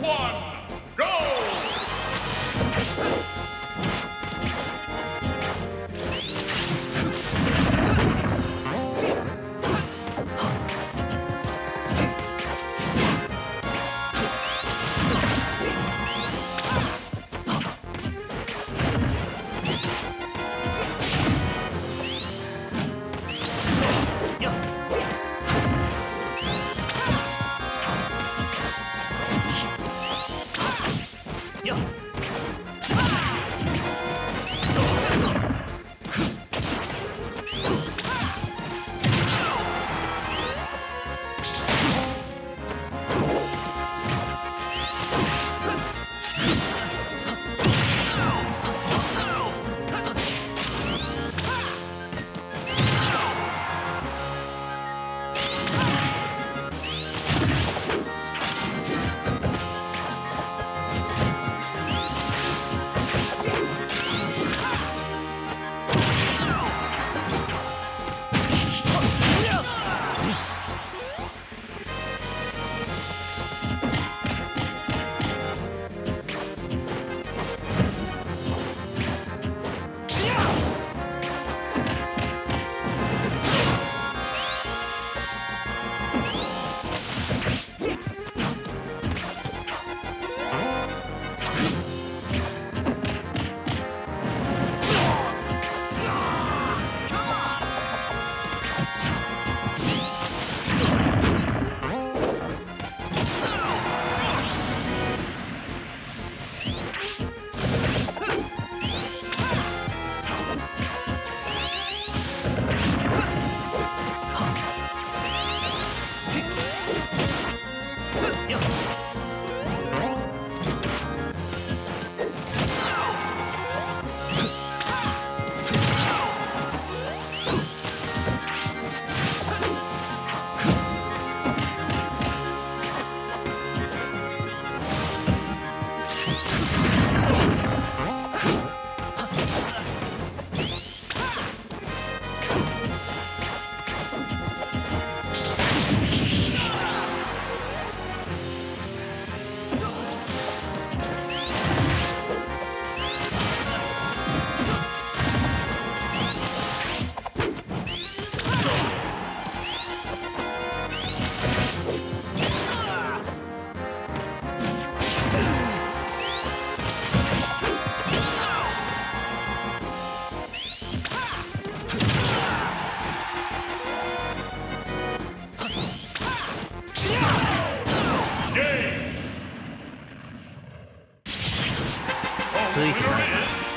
one, よっ ついてない